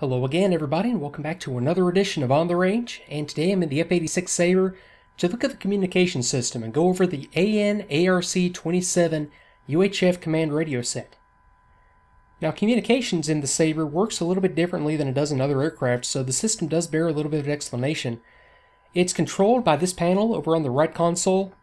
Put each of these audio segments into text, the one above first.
Hello again, everybody, and welcome back to another edition of On the Range. And today I'm in the F-86 Sabre to look at the communication system and go over the AN-ARC-27 UHF command radio set. Now, communications in the Sabre works a little bit differently than it does in other aircraft, so the system does bear a little bit of explanation. It's controlled by this panel over on the right console,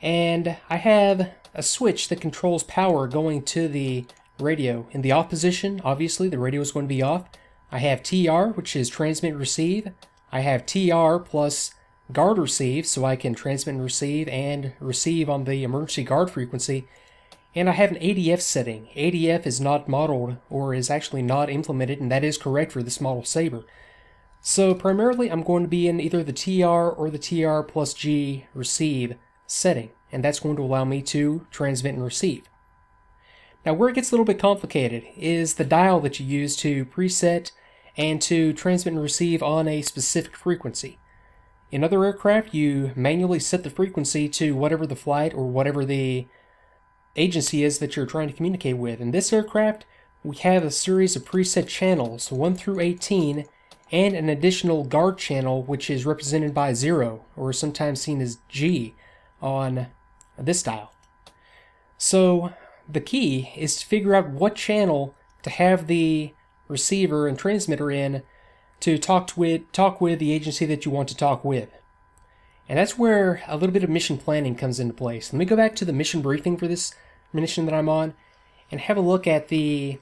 and I have a switch that controls power going to the radio. In the off position, obviously, the radio is going to be off. I have TR, which is transmit receive. I have TR plus guard receive, so I can transmit and receive and receive on the emergency guard frequency. And I have an ADF setting. ADF is not modeled or is actually not implemented, and that is correct for this model Sabre. So primarily I'm going to be in either the TR or the TR plus G receive setting, and that's going to allow me to transmit and receive. Now where it gets a little bit complicated is the dial that you use to preset and to transmit and receive on a specific frequency. In other aircraft, you manually set the frequency to whatever the flight or whatever the agency is that you're trying to communicate with. In this aircraft, we have a series of preset channels, 1 through 18, and an additional guard channel which is represented by 0, or sometimes seen as G, on this dial. So the key is to figure out what channel to have the receiver and transmitter in to talk with talk with the agency that you want to talk with. And that's where a little bit of mission planning comes into place. Let me go back to the mission briefing for this mission that I'm on and have a look at the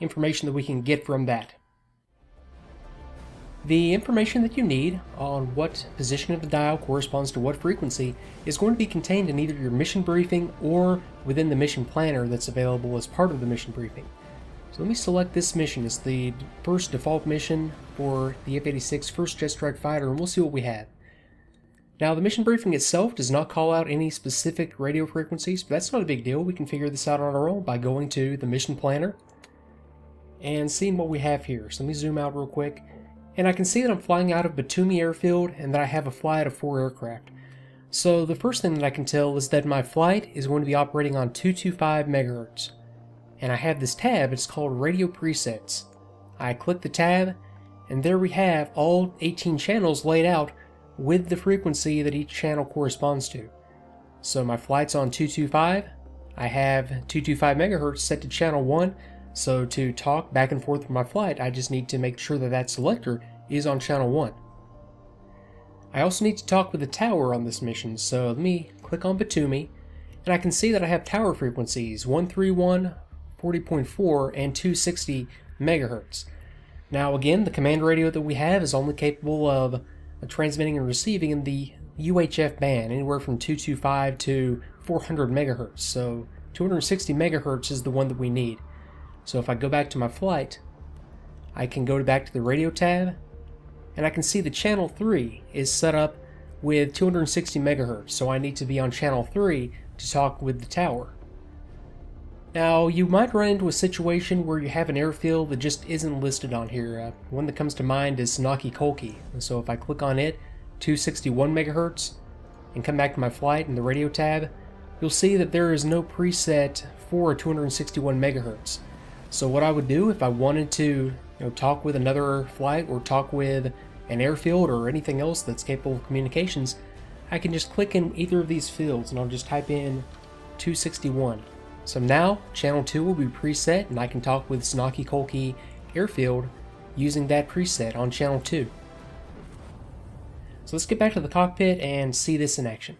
information that we can get from that. The information that you need on what position of the dial corresponds to what frequency is going to be contained in either your mission briefing or within the mission planner that's available as part of the mission briefing. So let me select this mission as the first default mission for the F-86 First Jet Strike Fighter and we'll see what we have. Now the mission briefing itself does not call out any specific radio frequencies, but that's not a big deal. We can figure this out on our own by going to the mission planner and seeing what we have here. So let me zoom out real quick and I can see that I'm flying out of Batumi Airfield and that I have a flight of four aircraft. So the first thing that I can tell is that my flight is going to be operating on 225 megahertz. And I have this tab, it's called Radio Presets. I click the tab, and there we have all 18 channels laid out with the frequency that each channel corresponds to. So my flight's on 225, I have 225 megahertz set to channel 1, so to talk back and forth with my flight, I just need to make sure that that selector is on channel 1. I also need to talk with the tower on this mission, so let me click on Batumi, and I can see that I have tower frequencies 131, 40.4, and 260 megahertz. Now again, the command radio that we have is only capable of uh, transmitting and receiving in the UHF band, anywhere from 225 to 400 megahertz, so 260 megahertz is the one that we need. So if I go back to my flight, I can go back to the radio tab, and I can see the channel 3 is set up with 260 megahertz, so I need to be on channel 3 to talk with the tower. Now, you might run into a situation where you have an airfield that just isn't listed on here. Uh, one that comes to mind is Senaki Kolkhi. So if I click on it, 261 megahertz, and come back to my flight in the radio tab, you'll see that there is no preset for 261 megahertz. So what I would do if I wanted to you know, talk with another flight or talk with an airfield or anything else that's capable of communications, I can just click in either of these fields and I'll just type in 261. So now channel 2 will be preset and I can talk with Senaki Kolkhi Airfield using that preset on channel 2. So let's get back to the cockpit and see this in action.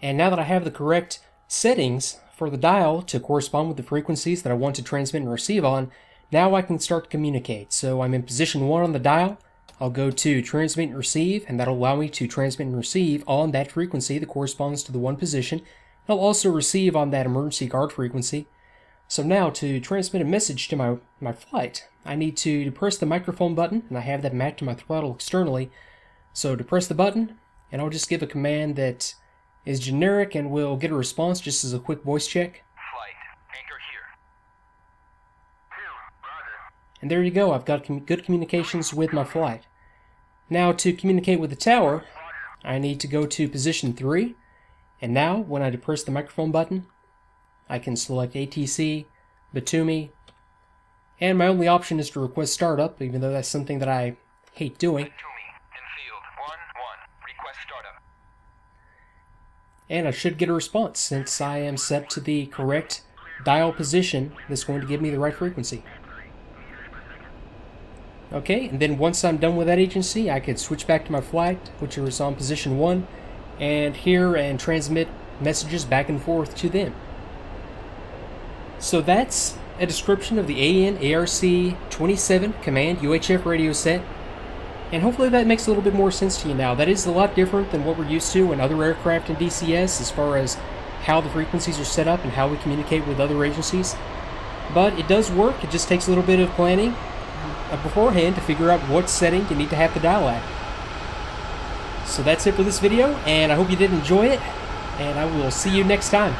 And now that I have the correct settings for the dial to correspond with the frequencies that I want to transmit and receive on, now I can start to communicate. So I'm in position 1 on the dial, I'll go to transmit and receive, and that'll allow me to transmit and receive on that frequency that corresponds to the one position. I'll also receive on that emergency guard frequency. So now to transmit a message to my, my flight, I need to press the microphone button, and I have that mapped to my throttle externally. So to press the button, and I'll just give a command that is generic and will get a response just as a quick voice check. And there you go, I've got com good communications with my flight. Now to communicate with the tower, I need to go to position 3, and now when I depress the microphone button, I can select ATC, Batumi, And my only option is to request startup, even though that's something that I hate doing. To me, in field, 1 1. Request startup. And I should get a response since I am set to the correct dial position that's going to give me the right frequency. Okay, and then once I'm done with that agency, I could switch back to my flight, which was on position 1, and hear and transmit messages back and forth to them. So that's a description of the ANARC 27 Command UHF radio set, and hopefully that makes a little bit more sense to you now. That is a lot different than what we're used to in other aircraft in DCS as far as how the frequencies are set up and how we communicate with other agencies. But it does work, it just takes a little bit of planning uh, beforehand to figure out what setting you need to have the dial at. So that's it for this video, and I hope you did enjoy it, and I will see you next time.